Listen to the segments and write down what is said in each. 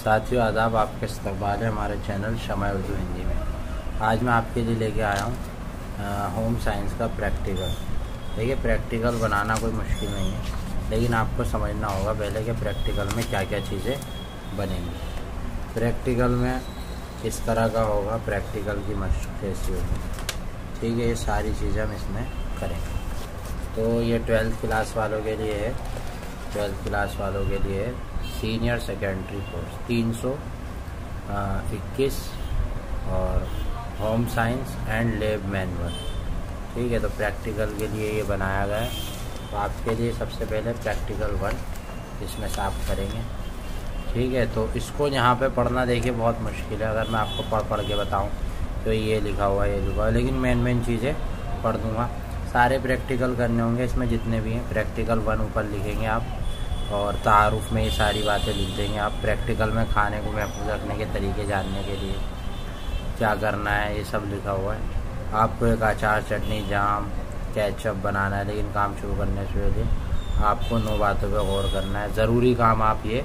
साथियों आदाब आपके इस्तेमाल है हमारे चैनल शमा उर्दू हिंदी में। आज मैं आपके लिए लेके आया हूँ होम साइंस का प्रैक्टिकल देखिए प्रैक्टिकल बनाना कोई मुश्किल नहीं है, लेकिन आपको समझना होगा पहले कि प्रैक्टिकल में क्या क्या चीज़ें बनेंगी। प्रैक्टिकल में इस तरह का होगा प्रैक्टिकल की मशक कैसी होगी। ठीक है, ये सारी चीज़ें हम इसमें करेंगे। तो ये ट्वेल्थ क्लास वालों के लिए है ट्वेल्थ क्लास वालों के लिए है सीनियर सेकेंडरी कोर्स तीन सौ इक्कीस और home science and lab manual ठीक है तो प्रैक्टिकल के लिए ये बनाया गया है। तो आपके लिए सबसे पहले प्रैक्टिकल वन इसमें साफ़ करेंगे। ठीक है तो इसको यहाँ पे पढ़ना देखिए, बहुत मुश्किल है। अगर मैं आपको पढ़ पढ़ के बताऊँ तो ये लिखा हुआ है, ये लिखा हुआ लेकिन मेन मेन चीज़ें पढ़ दूँगा। सारे प्रैक्टिकल करने होंगे इसमें जितने भी हैं। प्रैक्टिकल वन ऊपर लिखेंगे आप। और तारुफ में ये सारी बातें लिख देंगे। आप प्रैक्टिकल में खाने को महफूज रखने के तरीके जानने के लिए क्या करना है, ये सब लिखा हुआ है। आपको एक अचार चटनी, जाम कैचअप बनाना है, लेकिन काम शुरू करने से पहले आपको नौ बातों पे गौर करना है। ज़रूरी काम आप ये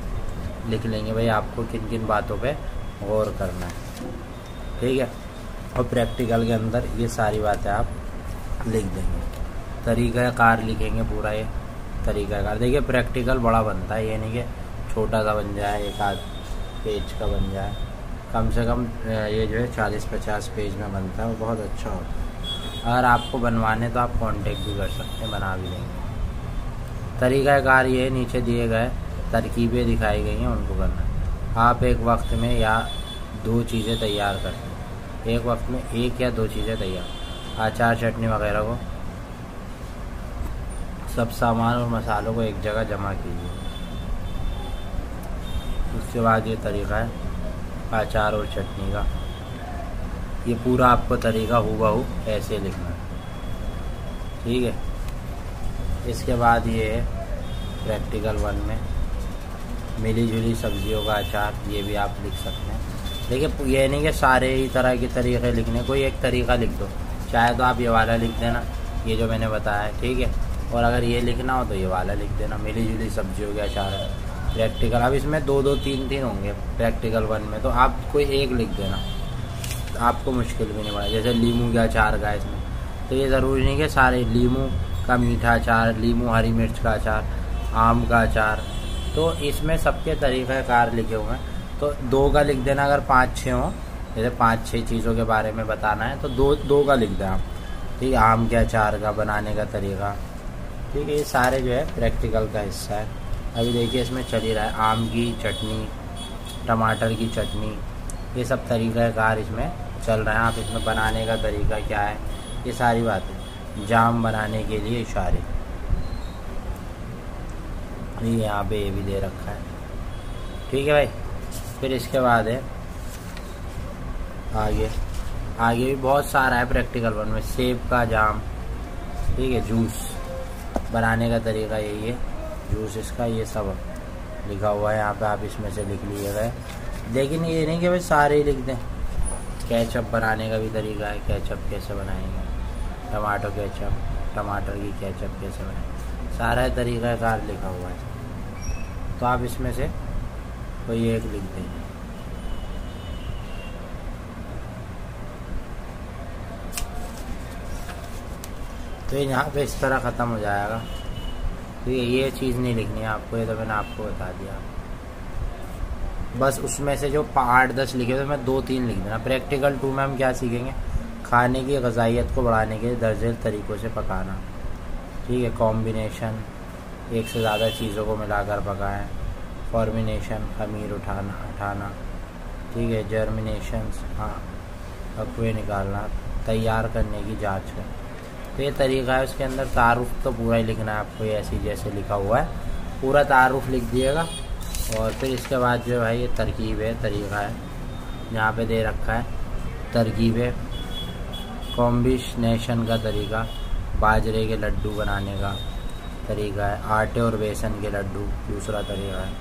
लिख लेंगे भाई, आपको किन किन बातों पे गौर करना है। ठीक है? और प्रैक्टिकल के अंदर ये सारी बातें आप लिख देंगे। तरीका कार लिखेंगे पूरा ये। तरीकाकार देखिए प्रैक्टिकल बड़ा बनता है, ये नहीं कि छोटा सा बन जाए, एक आध पेज का बन जाए। कम से कम ये जो है चालीस पचास पेज में बनता है, वो बहुत अच्छा होता है। अगर आपको बनवाने तो आप कांटेक्ट भी कर सकते हैं, बना भी लेंगे। तरीक़ाकार ये नीचे दिए गए तरकीबें दिखाई गई हैं, उनको करना आप एक वक्त में या दो चीज़ें तैयार करते एक वक्त में एक या दो चीज़ें तैयार। अचार चटनी वगैरह को सब सामान और मसालों को एक जगह जमा कीजिए। उसके बाद ये तरीका है अचार और चटनी का। ये पूरा आपको तरीका हुआ हो ऐसे लिखना है। ठीक है? इसके बाद ये है प्रैक्टिकल वन में मिली जुली सब्जियों का अचार, ये भी आप लिख सकते हैं। देखिए, ये नहीं कि सारे ही तरह के तरीके लिखने, कोई एक तरीका लिख दो। चाहे तो आप ये वाला लिख देना, ये जो मैंने बताया, ठीक है? और अगर ये लिखना हो तो ये वाला लिख देना। मिली जुली सब्ज़ी हो गया, चार। प्रैक्टिकल अब इसमें दो दो, तीन तीन होंगे प्रैक्टिकल वन में। तो आप कोई एक लिख देना। आपको मुश्किल भी नहीं पड़ा जैसे लीमू का अचार का इसमें। तो ये ज़रूरी नहीं कि सारे लीमू का मीठा अचार, लीमू हरी मिर्च का अचार, आम का अचार। तो इसमें सबके तरीक़ा कार लिखे हुए हैं। तो दो का लिख देना अगर पाँच छः हों। जैसे पाँच छः चीज़ों के बारे में बताना है तो दो दो का लिख दें आप। ठीक आम के अचार का, बनाने का तरीका। ठीक है ये सारे जो है प्रैक्टिकल का हिस्सा है। अभी देखिए इसमें चल ही रहा है आम की चटनी, टमाटर की चटनी, ये सब तरीका कार इसमें चल रहा है। आप इसमें बनाने का तरीका क्या है? ये सारी बातें। जाम बनाने के लिए इशारे। ये यहाँ पे ये भी दे रखा है। ठीक है भाई? फिर इसके बाद है, आगे। आगे भी बहुत सारा है प्रैक्टिकल वन में। सेब का जाम। ठीक है, जूस। बनाने का तरीका यही है। जूस इसका, ये सब लिखा हुआ है। यहाँ पे आप इसमें से लिख लिए गए लेकिन ये नहीं कि भाई सारे ही लिख दें। कैचअप बनाने का भी तरीका है। कैचअप कैसे बनाएँगे? टमाटो कैचअप टमाटर की कैचअप कैसे बनाएँगे सारा तरीका कार लिखा हुआ है। तो आप इसमें से कोई एक लिख देंगे तो ये यहाँ पे इस तरह ख़त्म हो जाएगा। तो ये ये चीज़ नहीं लिखनी है आपको, ये तो मैंने आपको बता दिया। बस उसमें से जो आठ दस लिखे तो मैं दो तीन लिख देना। प्रैक्टिकल टू में हम क्या सीखेंगे? खाने की गजाइत को बढ़ाने के दर्जे, तरीक़ों से पकाना। ठीक है कॉम्बिनेशन एक से ज़्यादा चीज़ों को मिलाकर पकाएँ। फॉर्मिनेशन खमीर उठाना, हटाना। ठीक है जर्मिनेशन हाँ अकवे निकालना। तैयार करने की जाँच करें। तो ये तरीका है, उसके अंदर तारुफ तो पूरा ही लिखना है आपको ऐसी जैसे लिखा हुआ है। पूरा तारुफ लिख दिएगा, और फिर इसके बाद जो है ये तरकीब है, तरीका है, यहाँ पे दे रखा है। तरकीब है कॉम्बिनेशन का तरीका, बाजरे के लड्डू बनाने का तरीका है, आटे और बेसन के लड्डू, दूसरा तरीका है,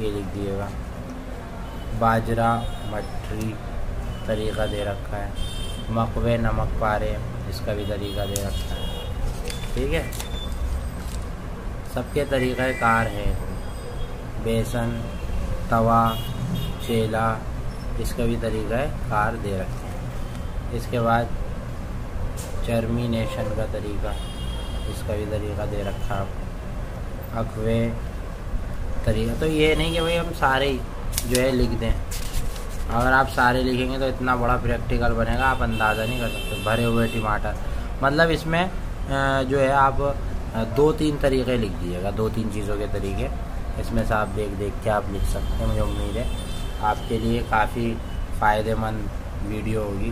ये लिख दिएगा। बाजरा, मठरी, तरीका दे रखा है। मकवे नमक पारे इसका भी तरीका दे रखा है। ठीक है? सबके तरीक़ा कार है। बेसन, तवा चेला इसका भी तरीका है कार दे रखे हैं। इसके बाद जर्मिनेशन का तरीका, इसका भी तरीका दे रखा है। अखवे तरीका तो ये नहीं कि भाई हम सारे जो है लिख दें। अगर आप सारे लिखेंगे तो इतना बड़ा प्रैक्टिकल बनेगा, आप अंदाज़ा नहीं कर सकते, भरे हुए टमाटर मतलब इसमें जो है आप दो तीन तरीके लिख दीजिएगा दो तीन चीज़ों के तरीके। इसमें से आप देख देख के आप लिख सकते हैं, मुझे उम्मीद है। आपके लिए काफ़ी फ़ायदेमंद वीडियो होगी,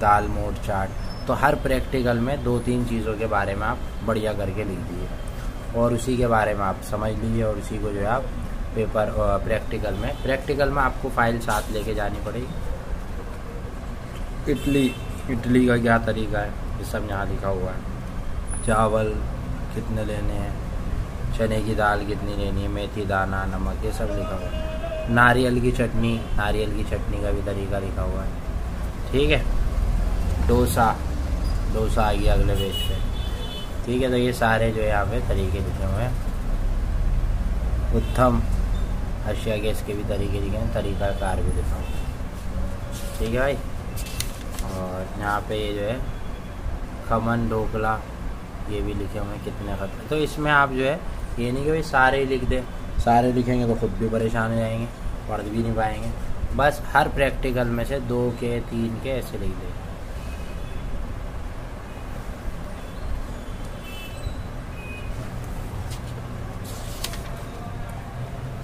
दाल मोट चाट। तो हर प्रैक्टिकल में दो तीन चीज़ों के बारे में आप बढ़िया करके लिख दीजिए और उसी के बारे में आप समझ लीजिए और उसी को जो है आप पेपर प्रैक्टिकल में। प्रैक्टिकल में आपको फ़ाइल साथ लेके जानी पड़ेगी। इडली इडली का क्या तरीका है? ये सब यहाँ लिखा हुआ है। चावल कितने लेने हैं? चने की दाल कितनी लेनी है? मेथी, दाना, नमक, ये सब लिखा हुआ है। नारियल की चटनी, नारियल की चटनी का भी तरीका लिखा हुआ है। ठीक है? डोसा डोसा आ गया अगले पेज पे। ठीक है तो ये सारे जो है यहाँ पे तरीके लिखे हुए हैं। उत्तम अशिया के इसके भी तरीके लिखे हैं, तरीका कार भी हुआ ठीक है भाई? और यहाँ पे ये जो है, खमन, ढोकला, ये भी लिखे हुए हैं, कितने खत तो इसमें आप जो है, ये नहीं कि भाई सारे ही लिख दें। सारे लिखेंगे तो खुद भी परेशान हो जाएँगे, पढ़ भी नहीं पाएँगे। बस हर प्रैक्टिकल में से दो के, तीन के ऐसे लिख दें।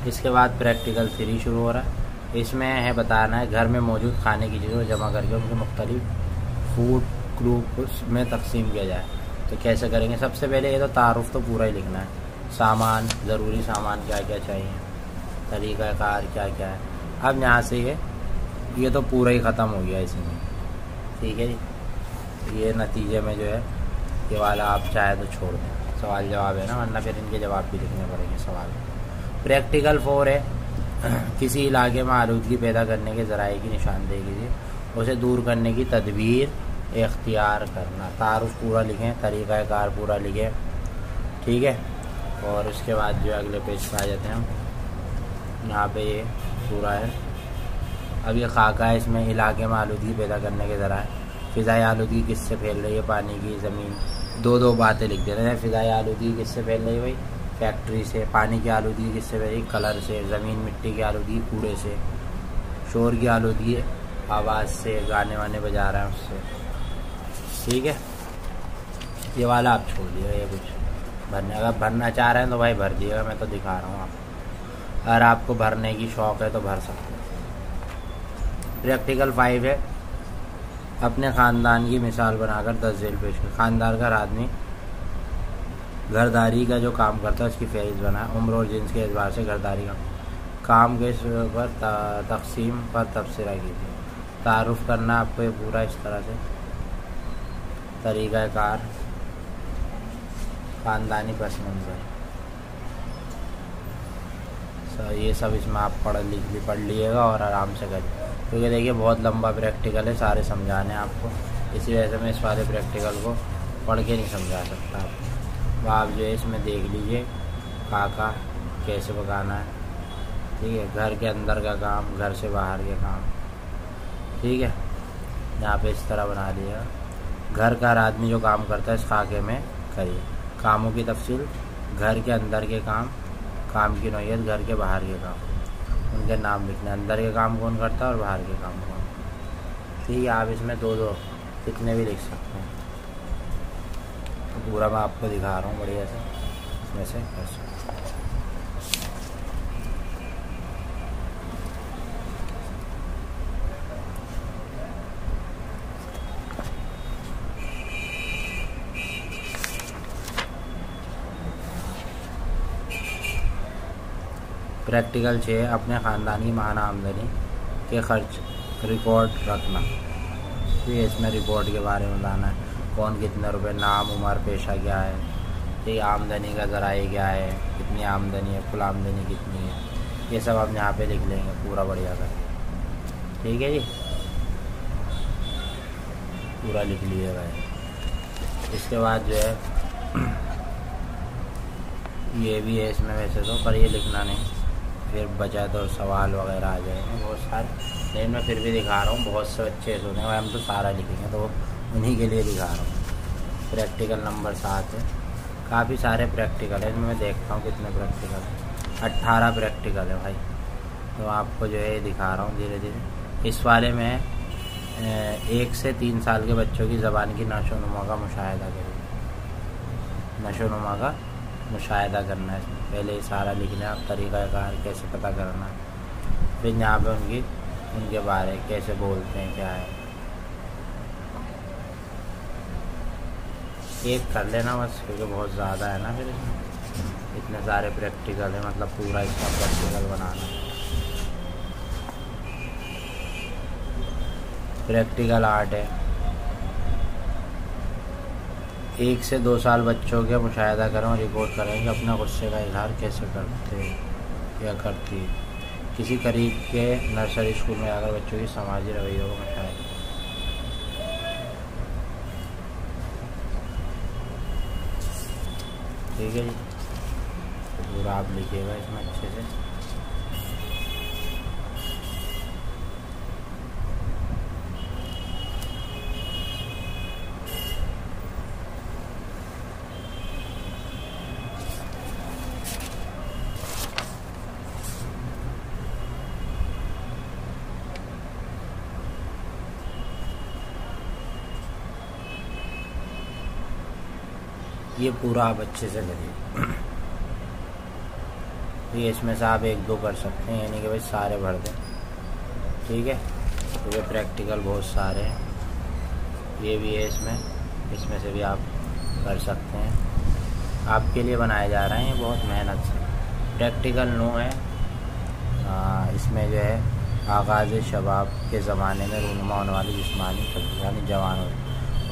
इसके बाद प्रैक्टिकल थ्री शुरू हो रहा है। इसमें है बताना है, घर में मौजूद खाने की चीज़ों को जमा करके उनके मुख्तलिफ़ फ़ूड ग्रुप में तकसीम किया जाए। तो कैसे करेंगे? सबसे पहले ये तो तारुफ तो पूरा ही लिखना है। सामान, ज़रूरी सामान क्या क्या चाहिए? तरीक़ाकार क्या क्या है? अब यहाँ से ये ये तो पूरा ही ख़त्म हो गया इसमें। ठीक है ये नतीजे में जो है, ये वाला आप चाहे तो छोड़ दें। सवाल जवाब है ना, वरना फिर इनके जवाब भी लिखने पड़ेंगे सवाल। प्रैक्टिकल फोर है। किसी इलाके में आलूदगी पैदा करने के ज़राए की निशानदेही कीजिए उसे दूर करने की तदबीर, इख्तियार करना। तारुफ पूरा लिखें तरीक़ाकार पूरा लिखें, ठीक है? और उसके बाद जो अगले पेज पर आ जाते हैं हम। यहाँ पे ये पूरा है। अब ये खाका है, इसमें इलाके में आलूदगी पैदा करने के ज़रा फ़िज़ाई आलूदगी किससे फैल रही है? पानी की ज़मीन। दो दो बातें लिख दे रहे हैं। फ़िज़ाई आलूदगी किससे फैल रही है भाई? फैक्ट्री से, पानी की आलूदगी किससे रही कलर से, ज़मीन मिट्टी की आलूदगी कूड़े से। शोर की आलूदगी आवाज़ से, गाने वाने बजा रहे हैं उससे। ठीक है? ये वाला आप छोड़ दिए ये कुछ। भरने, अगर भरना चाह रहे हैं तो भाई भर दिएगा, मैं तो दिखा रहा हूँ आपको। अगर आपको भरने की शौक़ है तो भर सकते हैं। प्रैक्टिकल फाइव है। अपने ख़ानदान की मिसाल बनाकर दस जेल पेश कर। ख़ानदान का आदमी घरदारी का जो काम करता है, उसकी फहरिस्त बना, उम्र और जिन्स के एतबार से घरदारी का। काम के पर तकसीम पर तबसरा कीजिए तारुफ करना आपको ये पूरा इस तरह से। तरीक़ाकार, ख़ानदानी पस मंज़र ये सब इसमें आप पढ़, लिख ली पढ़ लीजिएगा और आराम से करिए क्योंकि देखिए, बहुत लंबा प्रैक्टिकल है, सारे समझाने आपको। इसी वजह से मैं इस वाले प्रैक्टिकल को पढ़ के नहीं समझा सकता। आपको आप जो है, इसमें देख लीजिए खाका कैसे पकाना है। ठीक है, घर के अंदर का काम, घर से बाहर के काम। ठीक है, यहाँ पे इस तरह बना लिया। घर का आदमी जो काम करता है, इस खाके में करिए। कामों की तफसील, घर के अंदर के काम काम की नोयत, घर के बाहर के काम। उनके नाम लिखने अंदर के काम कौन करता है और बाहर के काम कौन? ठीक है, आप इसमें दो दो कितने भी लिख सकते हैं। पूरा मैं आपको दिखा रहा हूँ बढ़िया से, इसमें से प्रैक्टिकल छः अपने ख़ानदानी माहाना आमदनी के खर्च रिकॉर्ड रखना। ठीक है इसमें रिकॉर्ड के बारे में बताना है। कौन कितने रुपए? नाम उम्र पेशा क्या है? ठीक है आमदनी का ज़राए क्या है? कितनी आमदनी है? कुल आमदनी कितनी है? ये सब हम यहाँ पे लिख लेंगे पूरा बढ़िया कर ठीक है जी? पूरा लिख लीजिएगा इसके बाद जो है, ये भी है इसमें वैसे तो पर ये लिखना नहीं। फिर बचत और सवाल वगैरह आ जाएँगे, बहुत सारे। लेकिन मैं फिर भी दिखा रहा हूँ, बहुत से बच्चे सुने हम तो सारा लिखेंगे तो उन्हीं के लिए दिखा रहा हूँ। प्रैक्टिकल नंबर सात है। काफ़ी सारे प्रैक्टिकल है। मैं देखता हूँ कितने प्रैक्टिकल है। अट्ठारह प्रैक्टिकल है भाई। तो आपको जो है दिखा रहा हूँ धीरे धीरे। इस वाले में एक से तीन साल के बच्चों की ज़बान की नशोनुमा का मुशाह करें नशोनुमा का मुशाह करना है पहले ही सारा लिखना है। तरीक़ाकार कैसे पता करना है? फिर यहाँ पे उनकी, उनके बारे कैसे बोलते हैं, क्या है? एक कर लेना बस, क्योंकि बहुत ज़्यादा है ना फिर इतने सारे प्रैक्टिकल है मतलब पूरा इसका प्रैक्टिकल बनाना। प्रैक्टिकल आर्ट है। एक से दो साल बच्चों के मुशाह करें और रिपोर्ट करें कि अपना गुस्से का इजहार कैसे करते या करती। किसी करीब के नर्सरी स्कूल में आकर बच्चों की समाजी रवैयों को मुशाह ठीक है जी। पूरा आप लिखिएगा इसमें अच्छे से। ये पूरा आप अच्छे से करिए। ये इसमें से आप एक दो कर सकते हैं यानी कि भाई सारे भर दें। ठीक है? तो ये प्रैक्टिकल बहुत सारे हैं। ये भी है इसमें। इसमें से भी आप कर सकते हैं। आपके लिए बनाए जा रहे हैं बहुत मेहनत से। प्रैक्टिकल नो है। आ, इसमें जो है आगाज़ शबाब के ज़माने में रूनुमा होने वाली जिसमानी यानी जवान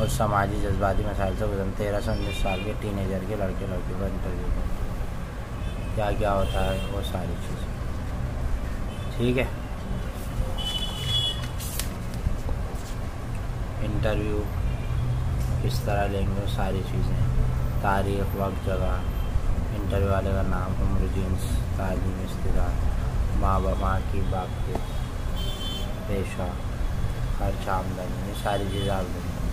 और समाजी जज्बाती मसाइल से गुजर तेरह से उन्नीस साल के टीनेजर के लड़के लड़के का इंटरव्यू करें क्या क्या होता है, वो सारी चीज़ें। ठीक है? इंटरव्यू किस तरह लेंगे सारी चीज़ें। तारीख, वक्त, जगह। इंटरव्यू वाले का नाम उम्र जींस तालीम इस्तेदार माँ बाप माँ की बाप के पेशा। खर्च आमदनी, ये सारी चीज़ें आप देंगे।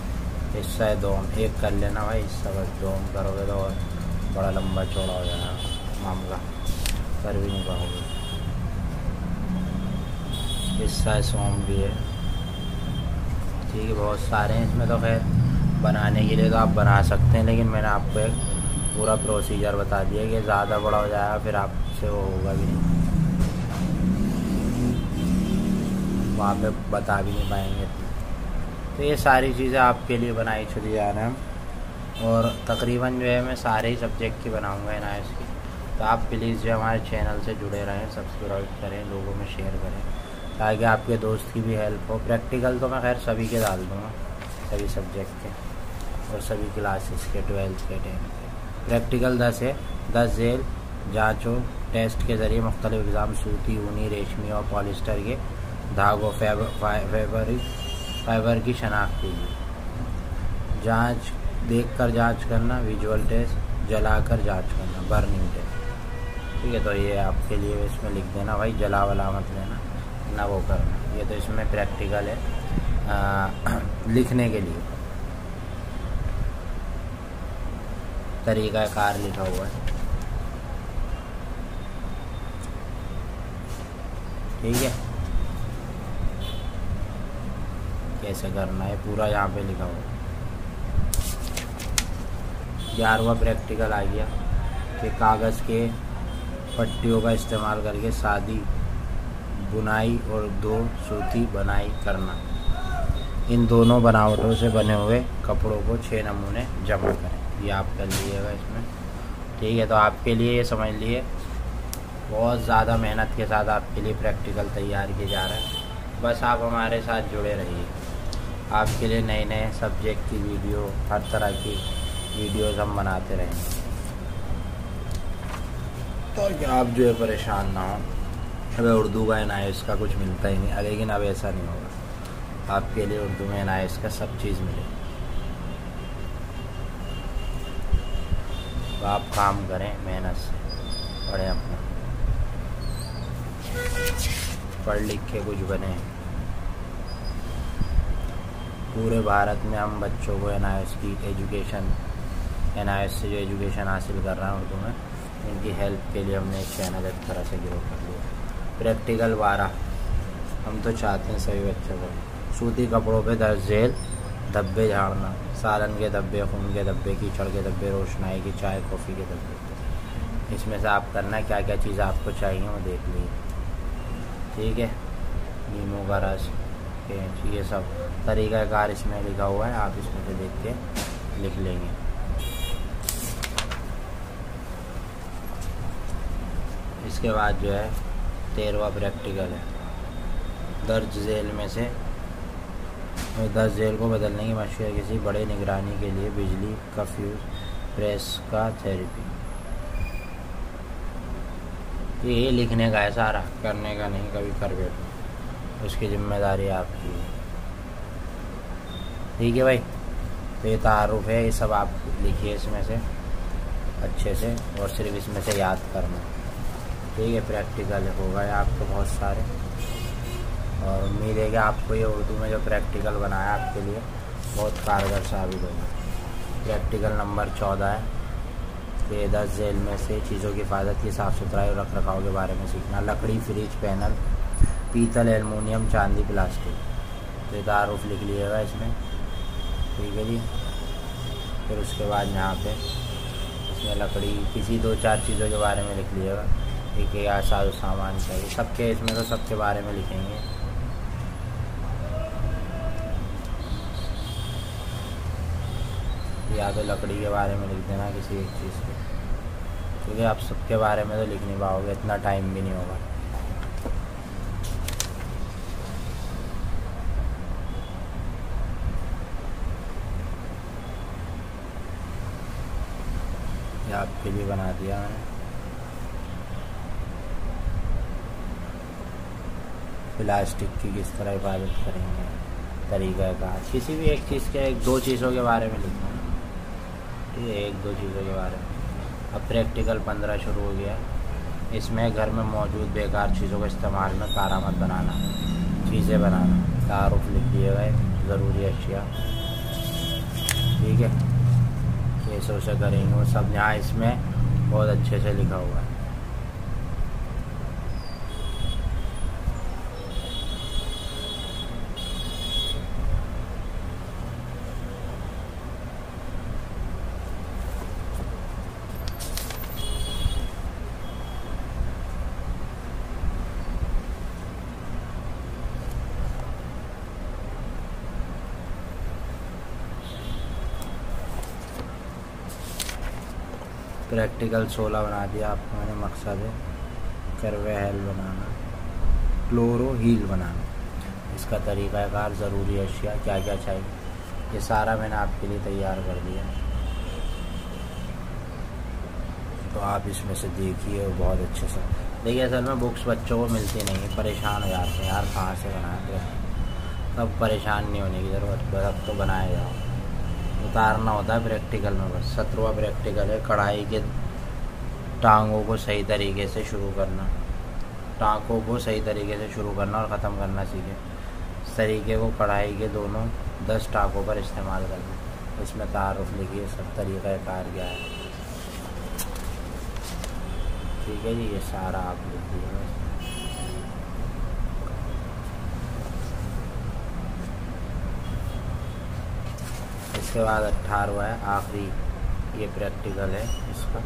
हिस्सा है दोम एक कर लेना भाई हिस्सा बस दोम करोगे तो और बड़ा लंबा चौड़ा हो जाएगा मामला। कर भी नहीं पाओगे। हिस्सा है सोम भी है। ठीक है, बहुत सारे हैं इसमें तो खैर, बनाने के लिए तो आप बना सकते हैं, लेकिन मैंने आपको एक पूरा प्रोसीजर बता दिया कि ज़्यादा बड़ा हो जाएगा, फिर आपसे वो होगा भी नहीं। वहाँ पे बता भी नहीं पाएँगे। तो ये सारी चीज़ें आपके लिए बनाई चली जा रहे हैं और तकरीबन जो है मैं सारे ही सब्जेक्ट की बनाऊँगा एन की। तो आप प्लीज़ जो हमारे चैनल से जुड़े रहें सब्सक्राइब करें, लोगों में शेयर करें, ताकि आपके दोस्त की भी हेल्प हो। प्रैक्टिकल तो मैं खैर सभी के डाल दूँगा, सभी सब्जेक्ट के, और सभी क्लासेस के ट्वेल्थ के टेंथ के। प्रैक्टिकल दस है, दस जेल, जाँचों टेस्ट के ज़रिए मुख्तलिफ़ एग्ज़ाम सूती, ऊनी, रेशमी और पॉलिस्टर के, धागों फेबरिक फाइबर की शनाख्त कीजिए जाँच देखकर जाँच करना विजुअल टेस्ट जलाकर जाँच करना बर्निंग टेस्ट ठीक है तो ये आपके लिए इसमें लिख देना भाई जला वला मत लेना ना वो करना। ये तो इसमें प्रैक्टिकल है। आ, लिखने के लिए। तरीका कार लिखा हुआ है। ठीक है? कैसे करना है, पूरा यहाँ पे लिखा हुआ। ग्यारहवा प्रैक्टिकल आ गया कि कागज़ के पट्टियों का इस्तेमाल करके शादी, बुनाई और दो सूती बनाई करना। इन दोनों बनावटों से बने हुए कपड़ों को छः नमूने जमा करें। ये आप कर लीजिएगा इसमें। ठीक है तो आपके लिए, ये समझ लिए बहुत ज़्यादा मेहनत के साथ आपके लिए प्रैक्टिकल तैयार किए जा रहे हैं। बस आप हमारे साथ जुड़े रहिए। आपके लिए नए नए सब्जेक्ट की वीडियो हर तरह की वीडियोज़ हम बनाते रहेंगे। तो आप जो है परेशान ना हो। अब उर्दू का एन का कुछ मिलता ही नहीं, लेकिन अब ऐसा नहीं होगा। आपके लिए उर्दू में एन का सब चीज़ मिले तो आप काम करें मेहनत से, पढ़ें अपना। पढ़ लिख के कुछ बने। पूरे भारत में हम बच्चों को एन की एजुकेशन एन से जो एजुकेशन हासिल कर रहा हैं उर्दू में उनकी हेल्प के लिए हमने एक चैनल एक तरह से ग्रो कर लिया। प्रैक्टिकल बारह हम तो चाहते हैं सभी बच्चों को। सूती कपड़ों पे दस जेल, धब्बे झाड़ना, सालन के धब्बे, खून के धब्बे, कीचड़ के धब्बे, रोशनाई की चाय, कॉफ़ी के धब्बे। इसमें से आप करना क्या क्या चीज़ आपको चाहिए, वो देख लीजिए। ठीक है? नींबू का रस ये सब तरीका कार इसमें लिखा हुआ है, आप इसमें से देख के लिख लेंगे। इसके बाद जो है तेरहवा प्रैक्टिकल है। दर्ज जेल में से दस जेल को बदलने की मशक्क़त किसी बड़े निगरानी के लिए बिजली का फ्यूज प्रेस का थेरेपी ये लिखने का है सारा, करने का नहीं, कभी कर बैठो। उसकी ज़िम्मेदारी आपकी है ठीक है भाई? तो ये तारुफ है, ये सब आप लिखिए इसमें से, अच्छे से, और सिर्फ़ इसमें से याद करना। ठीक है प्रैक्टिकल होगा आपको बहुत सारे। और उम्मीद है कि आपको ये उर्दू में जो प्रैक्टिकल बनाया आपके लिए, बहुत कारगर साबित होगा। प्रैक्टिकल नंबर चौदह है। कि दस जेल में से चीज़ों की हिफाजत की साफ़ सुथराई और रख रखाव के बारे में सीखना। लकड़ी फ्रिज पैनल पीतल एलमोनियम चांदी, प्लास्टिक। तो तारुफ लिख लीजिएगा इसमें। ठीक है जी। फिर उसके बाद यहाँ पे इसमें लकड़ी, किसी दो चार चीज़ों के बारे में लिख लीजिएगा ठीक है या साजो सामान चाहिए सबके, इसमें तो सबके बारे में लिखेंगे। या तो लकड़ी के बारे में लिख देना किसी एक चीज़ के। क्योंकि आप सबके बारे में तो लिख नहीं पाओगे, इतना टाइम भी नहीं होगा। आपके लिए बना दिया मैंने प्लास्टिक की किस तरह हिफाजत करेंगे? तरीका का किसी भी एक चीज़ के एक दो चीज़ों के बारे में लिखना। ये एक दो चीज़ों के बारे में। अब प्रैक्टिकल पंद्रह शुरू हो गया। इसमें घर में मौजूद बेकार चीज़ों का इस्तेमाल में कारामद बनाना। चीज़ें बनाना। तारुफ लिख दिए गए ज़रूरी अशिया ठीक है। कैसे सोचा करेंगे वो सब यहाँ इसमें बहुत अच्छे से लिखा हुआ है। प्रैक्टिकल सोलह बना दिया आपको मैंने मकसद है। करवे हेल बनाना क्लोरो हील बनाना। इसका तरीक़ाकार ज़रूरी अशिया क्या क्या चाहिए? ये सारा मैंने आपके लिए तैयार कर दिया। तो आप इसमें से देखिए, बहुत अच्छे से। देखिए, असल में बुक्स बच्चों को मिलती नहीं है, परेशान हो जाते हैं। यार, कहाँ से बनाए तब परेशान नहीं होने की ज़रूरत अब तो बनाया जाओ। उतारना होता है प्रैक्टिकल में बस। सत्रवा प्रैक्टिकल है, कढ़ाई के टांगों को सही तरीके से शुरू करना। टाँकों को सही तरीके से शुरू करना और ख़त्म करना सीखे। इस तरीके को कढ़ाई के दोनों दस टाँकों पर इस्तेमाल करना। इसमें तारुफ लिखिए, सब तरीक़ा कार क्या है। ठीक है जी, ये सारा आप लिख दीजिएगा इसके बाद अट्ठारहवा है, आखिरी, ये प्रैक्टिकल है इसका।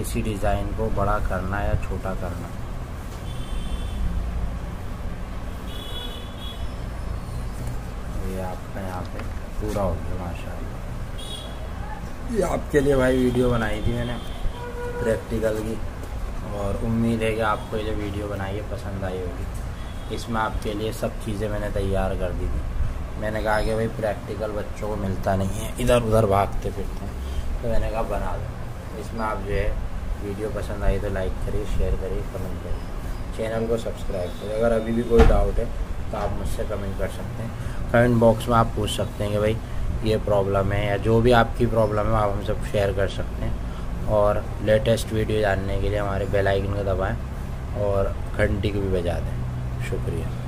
किसी डिज़ाइन को बड़ा करना या छोटा करना। ये आपका यहाँ पे पूरा हो गया माशा ये आपके लिए भाई वीडियो बनाई थी मैंने, प्रैक्टिकल की। और उम्मीद है कि आपको ये वीडियो बनाई है, पसंद आई होगी। इसमें आपके लिए सब चीज़ें मैंने तैयार कर दी थी। मैंने कहा कि भाई प्रैक्टिकल बच्चों को मिलता नहीं है इधर उधर भागते फिरते हैं। तो मैंने कहा बना दो। इसमें आप जो है वीडियो पसंद आई तो लाइक करिए शेयर करिए कमेंट करिए। चैनल को सब्सक्राइब करिए। अगर अभी भी कोई डाउट है तो आप मुझसे कमेंट कर सकते हैं। कमेंट बॉक्स में आप पूछ सकते हैं कि भाई, ये प्रॉब्लम है या जो भी आपकी प्रॉब्लम है, आप हमसे शेयर कर सकते हैं। और लेटेस्ट वीडियो जानने के लिए हमारे बेल आइकन को दबाएँ और घंटी को भी बजा दें। शुक्रिया।